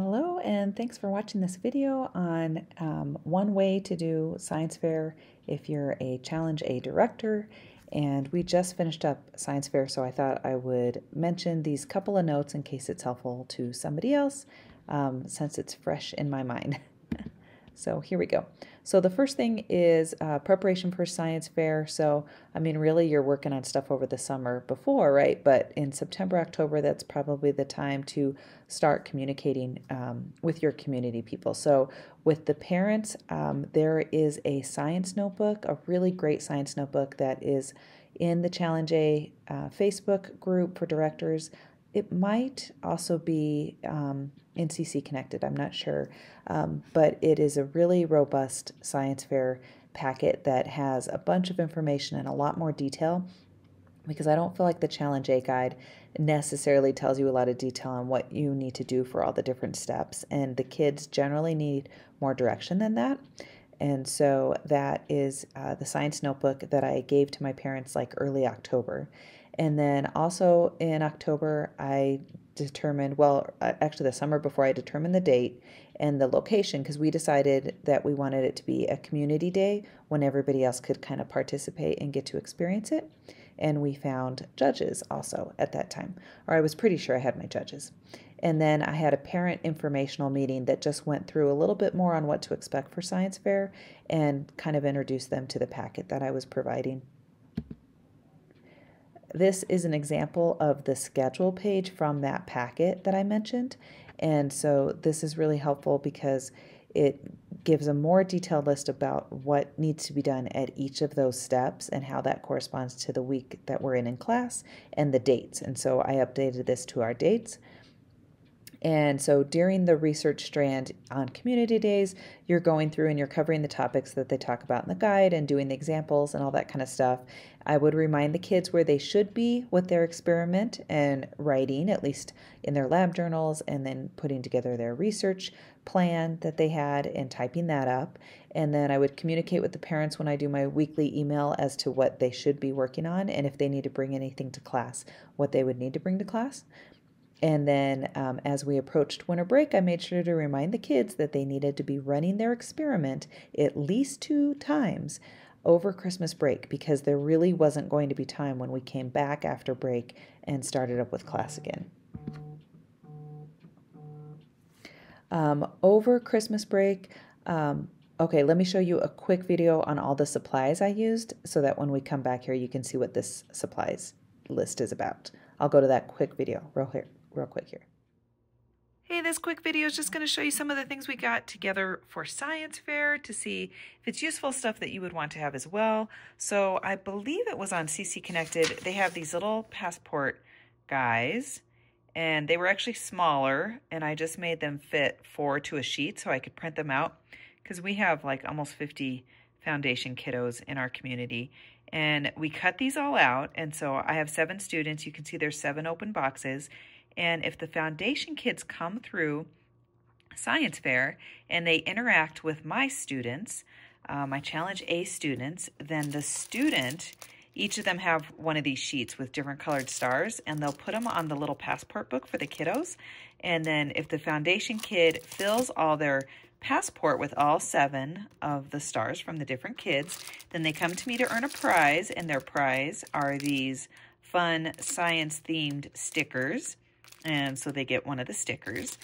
Hello and thanks for watching this video on um, one way to do science fair if you're a Challenge A director. And we just finished up science fair, so I thought I would mention these couple of notes in case it's helpful to somebody else um, since it's fresh in my mind. So here we go. So the first thing is uh, preparation for science fair. So, I mean, really you're working on stuff over the summer before, right? But in September, October, that's probably the time to start communicating um, with your community people. So with the parents, um, there is a science notebook, a really great science notebook that is in the Challenge A uh, Facebook group for directors. It might also be um, in CC Connected, I'm not sure. Um, but it is a really robust science fair packet that has a bunch of information and a lot more detail because I don't feel like the Challenge A guide necessarily tells you a lot of detail on what you need to do for all the different steps. And the kids generally need more direction than that. And so that is uh, the science notebook that I gave to my parents like early October. And then also in October, I determined, well, actually the summer before I determined the date and the location because we decided that we wanted it to be a community day when everybody else could kind of participate and get to experience it. And we found judges also at that time, or I was pretty sure I had my judges. And then I had a parent informational meeting that just went through a little bit more on what to expect for science fair and kind of introduced them to the packet that I was providing. This is an example of the schedule page from that packet that I mentioned. And so this is really helpful because it gives a more detailed list about what needs to be done at each of those steps and how that corresponds to the week that we're in in class and the dates. And so I updated this to our dates. And so during the research strand on community days, you're going through and you're covering the topics that they talk about in the guide and doing the examples and all that kind of stuff. I would remind the kids where they should be with their experiment and writing, at least in their lab journals, and then putting together their research plan that they had and typing that up. And then I would communicate with the parents when I do my weekly email as to what they should be working on and if they need to bring anything to class, what they would need to bring to class. And then um, as we approached winter break, I made sure to remind the kids that they needed to be running their experiment at least two times over Christmas break because there really wasn't going to be time when we came back after break and started up with class again. Um, over Christmas break, um, okay, let me show you a quick video on all the supplies I used so that when we come back here, you can see what this supplies list is about. I'll go to that quick video real here real quick here. Hey, this quick video is just going to show you some of the things we got together for science fair to see if it's useful stuff that you would want to have as well. So I believe it was on CC Connected. They have these little passport guys and they were actually smaller and I just made them fit four to a sheet so I could print them out because we have like almost 50 foundation kiddos in our community and we cut these all out and so I have seven students. You can see there's seven open boxes and if the foundation kids come through science fair and they interact with my students, uh, my Challenge A students, then the student, each of them have one of these sheets with different colored stars and they'll put them on the little passport book for the kiddos. And then if the foundation kid fills all their passport with all seven of the stars from the different kids, then they come to me to earn a prize and their prize are these fun science themed stickers and so they get one of the stickers.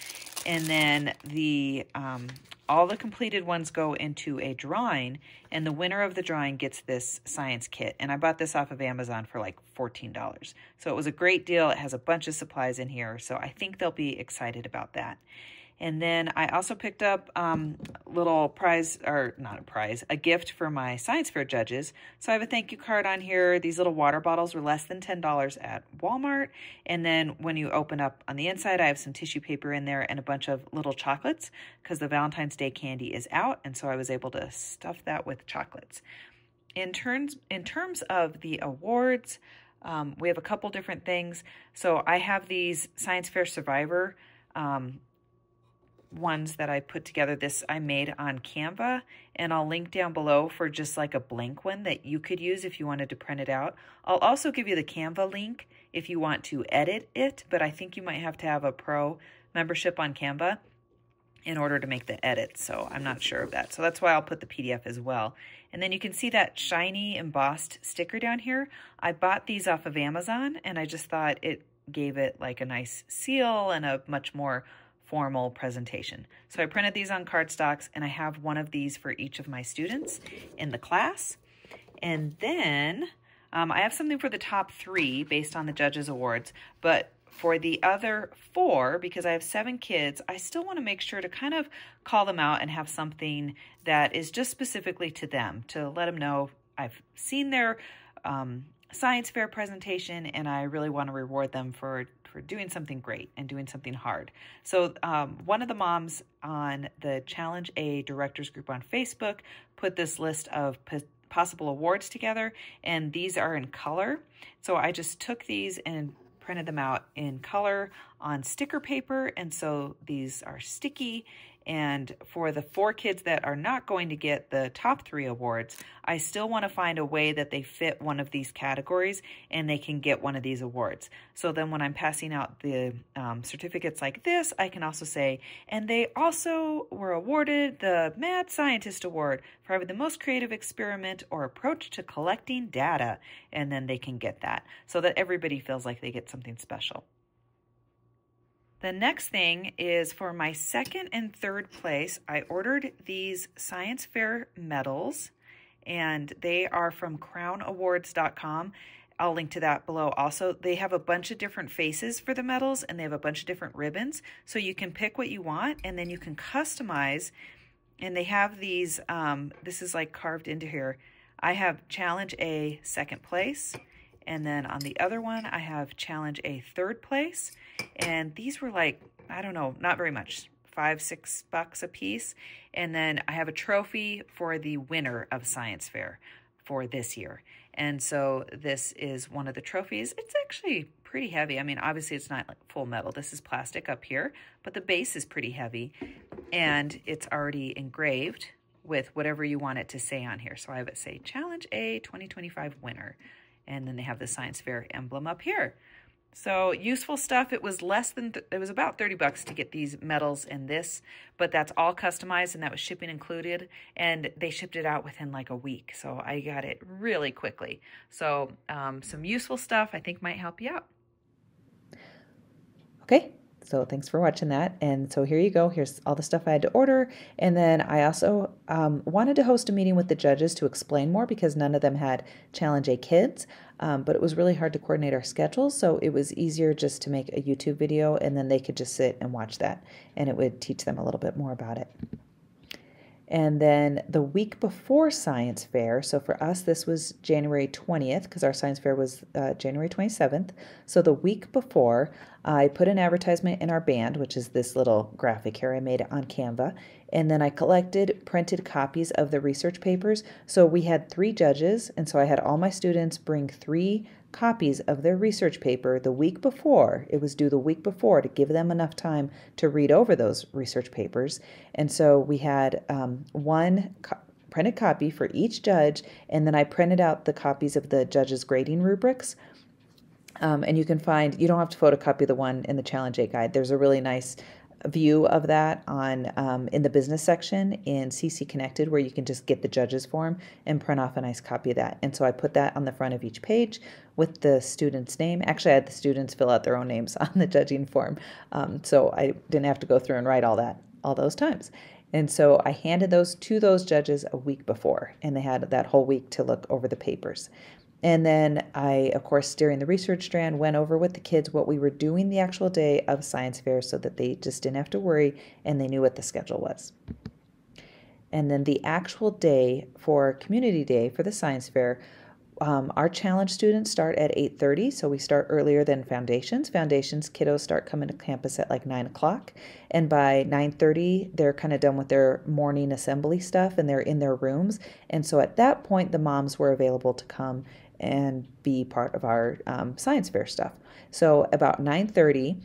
And then the um, all the completed ones go into a drawing, and the winner of the drawing gets this science kit. And I bought this off of Amazon for like $14. So it was a great deal. It has a bunch of supplies in here, so I think they'll be excited about that. And then I also picked up um, little prize, or not a prize, a gift for my science fair judges. So I have a thank you card on here. These little water bottles were less than $10 at Walmart. And then when you open up on the inside, I have some tissue paper in there and a bunch of little chocolates because the Valentine's Day candy is out. And so I was able to stuff that with chocolates. In terms, in terms of the awards, um, we have a couple different things. So I have these Science Fair Survivor um, ones that I put together. This I made on Canva, and I'll link down below for just like a blank one that you could use if you wanted to print it out. I'll also give you the Canva link if you want to edit it, but I think you might have to have a pro membership on Canva. in order to make the edit. So I'm not sure of that. So that's why I'll put the PDF as well. And then you can see that shiny embossed sticker down here. I bought these off of Amazon and I just thought it gave it like a nice seal and a much more formal presentation. So I printed these on cardstocks and I have one of these for each of my students in the class. And then um, I have something for the top three based on the judges awards, but for the other four, because I have seven kids, I still want to make sure to kind of call them out and have something that is just specifically to them to let them know I've seen their um, science fair presentation and I really want to reward them for for doing something great and doing something hard. So um, one of the moms on the Challenge A directors group on Facebook put this list of possible awards together and these are in color. So I just took these and printed them out in color on sticker paper. And so these are sticky and for the four kids that are not going to get the top three awards, I still want to find a way that they fit one of these categories and they can get one of these awards. So then when I'm passing out the um, certificates like this, I can also say, and they also were awarded the Mad Scientist Award for having the most creative experiment or approach to collecting data. And then they can get that so that everybody feels like they get something special. The next thing is for my second and third place, I ordered these science fair medals and they are from crownawards.com. I'll link to that below. Also, they have a bunch of different faces for the medals and they have a bunch of different ribbons. So you can pick what you want and then you can customize. And they have these, um, this is like carved into here. I have challenge A second place. And then on the other one, I have challenge A third place. And these were like, I don't know, not very much, five, six bucks a piece. And then I have a trophy for the winner of Science Fair for this year. And so this is one of the trophies. It's actually pretty heavy. I mean, obviously it's not like full metal. This is plastic up here, but the base is pretty heavy and it's already engraved with whatever you want it to say on here. So I have it say Challenge A 2025 winner. And then they have the science fair emblem up here. So useful stuff. It was less than, th- it was about 30 bucks to get these medals and this, but that's all customized and that was shipping included. And they shipped it out within like a week. So I got it really quickly. So um, some useful stuff I think might help you out. Okay, so thanks for watching that. And so here you go. Here's all the stuff I had to order. And then I also um, wanted to host a meeting with the judges to explain more because none of them had Challenge A kids. Um, but it was really hard to coordinate our schedules. So it was easier just to make a YouTube video and then they could just sit and watch that. And it would teach them a little bit more about it. And then the week before science fair, so for us, this was January 20th because our science fair was uh, January 27th. So the week before, I put an advertisement in our band, which is this little graphic here. I made it on Canva. And then I collected printed copies of the research papers. So we had three judges. And so I had all my students bring three copies of their research paper the week before. It was due the week before to give them enough time to read over those research papers. And so we had um, one co- printed copy for each judge, and then I printed out the copies of the judges' grading rubrics. Um, and you can find, you don't have to photocopy the one in the Challenge A guide. There's a really nice view of that on um, in the business section in CC Connected where you can just get the judges form and print off a nice copy of that. And so I put that on the front of each page with the student's name. Actually, I had the students fill out their own names on the judging form, um, so I didn't have to go through and write all that all those times. And so I handed those to those judges a week before, and they had that whole week to look over the papers. And then I, of course, during the research strand, went over with the kids what we were doing the actual day of science fair so that they just didn't have to worry and they knew what the schedule was. And then the actual day for community day for the science fair, um, our challenge students start at 8.30 so we start earlier than foundations. Foundations kiddos start coming to campus at like 9 o'clock. And by 9.30 they're kind of done with their morning assembly stuff and they're in their rooms. And so at that point the moms were available to come and be part of our um, science fair stuff. So about 9:30,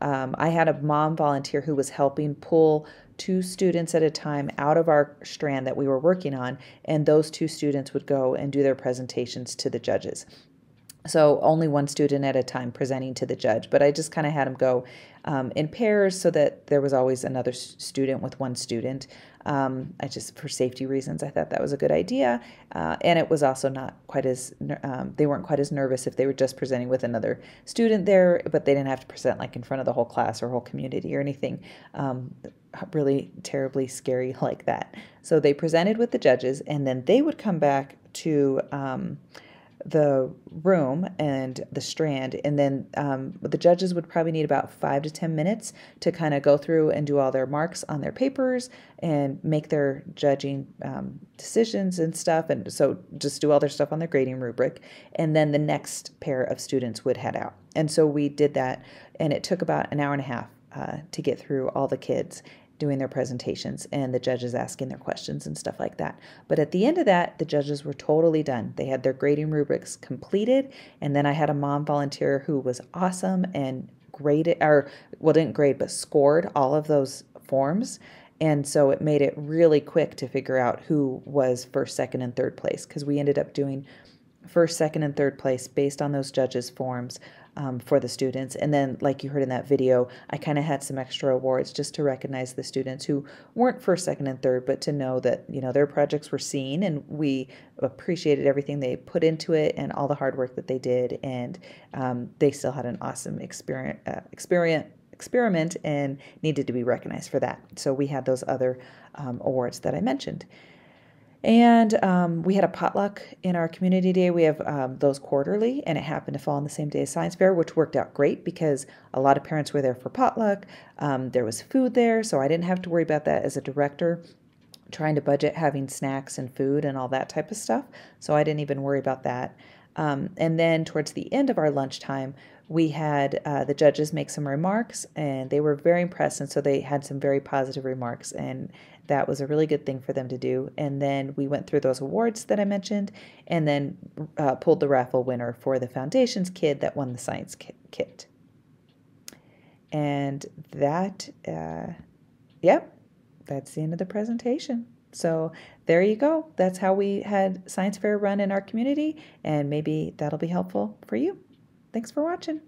um, I had a mom volunteer who was helping pull two students at a time out of our strand that we were working on, and those two students would go and do their presentations to the judges. so only one student at a time presenting to the judge but i just kind of had them go um, in pairs so that there was always another student with one student um, i just for safety reasons i thought that was a good idea. Uh, and it was also not quite as um, they weren't quite as nervous if they were just presenting with another student there but they didn't have to present like in front of the whole class or whole community or anything um, really terribly scary like that. So they presented with the judges and then they would come back to um, the room and the strand and then um, the judges would probably need about five to ten minutes to kind of go through and do all their marks on their papers and make their judging um, decisions and stuff and so just do all their stuff on their grading rubric and then the next pair of students would head out. And so we did that and it took about an hour and a half uh, to get through all the kids doing their presentations and the judges asking their questions and stuff like that. But at the end of that, the judges were totally done. They had their grading rubrics completed, and then I had a mom volunteer who was awesome and graded, or well, didn't grade, but scored all of those forms. And so it made it really quick to figure out who was first, second, and third place because we ended up doing first, second, and third place based on those judges' forms um, for the students. And then, like you heard in that video, I kind of had some extra awards just to recognize the students who weren't first, second, and third, but to know that you know their projects were seen and we appreciated everything they put into it and all the hard work that they did. And um, they still had an awesome experience. Uh, experience experiment and needed to be recognized for that. So we had those other um, awards that I mentioned. And um, we had a potluck in our community day. We have um, those quarterly, and it happened to fall on the same day as science fair, which worked out great because a lot of parents were there for potluck. Um, there was food there, so I didn't have to worry about that as a director, trying to budget having snacks and food and all that type of stuff. So I didn't even worry about that. Um, and then towards the end of our lunchtime, we had uh, the judges make some remarks, and they were very impressed. And so they had some very positive remarks, and that was a really good thing for them to do. And then we went through those awards that I mentioned, and then uh, pulled the raffle winner for the Foundations kid that won the science kit. And that, uh, yep, that's the end of the presentation. So there you go. That's how we had science fair run in our community, and maybe that'll be helpful for you. Thanks for watching.